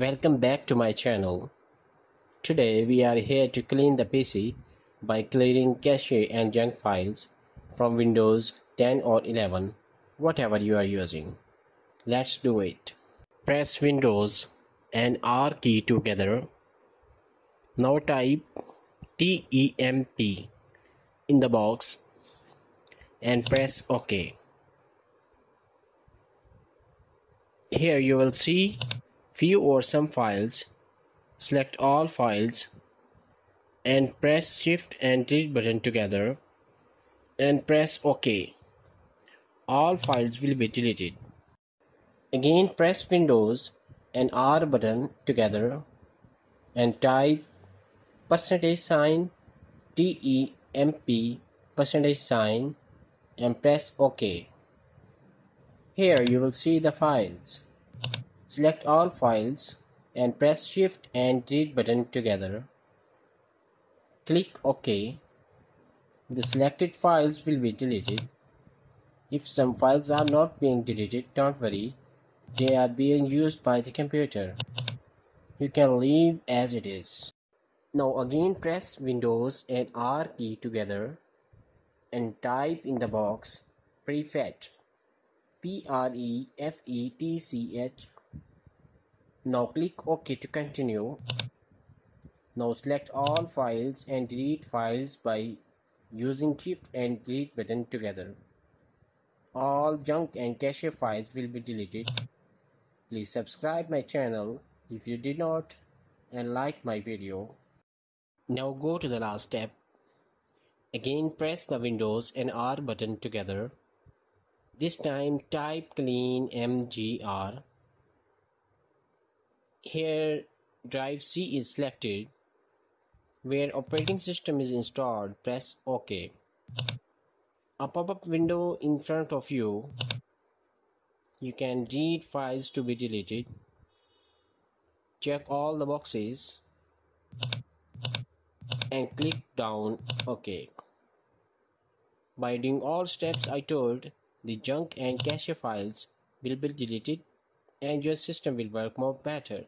Welcome back to my channel. Today we are here to clean the PC by clearing cache and junk files from Windows 10 or 11, whatever you are using. Let's do it. Press Windows and R key together. Now type TEMP in the box and press OK. Here you will see few or some files. Select all files and press shift and delete button together and press OK. All files will be deleted. Again press Windows and R button together and type percentage sign TEMP percentage sign and press OK. Here you will see the files. Select all files and press shift and delete button together. Click OK. The selected files will be deleted. If some files are not being deleted, don't worry. They are being used by the computer. You can leave as it is. Now again press Windows and R key together and type in the box prefetch P-R-E-F-E-T-C-H now click OK to continue. Now select all files and delete files by using shift and delete button together. All junk and cache files will be deleted. Please subscribe my channel if you did not and like my video. Now go to the last step. Again press the windows and r button together. This time type clean mgr. Here drive C is selected. Where operating system is installed, press OK. A pop-up window in front of you. You can read files to be deleted. Check all the boxes and click down OK. By doing all steps I told, the junk and cache files will be deleted and your system will work more better.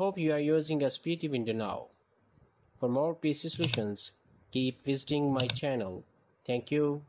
Hope you are using a speedy window now. For more PC solutions, keep visiting my channel. Thank you.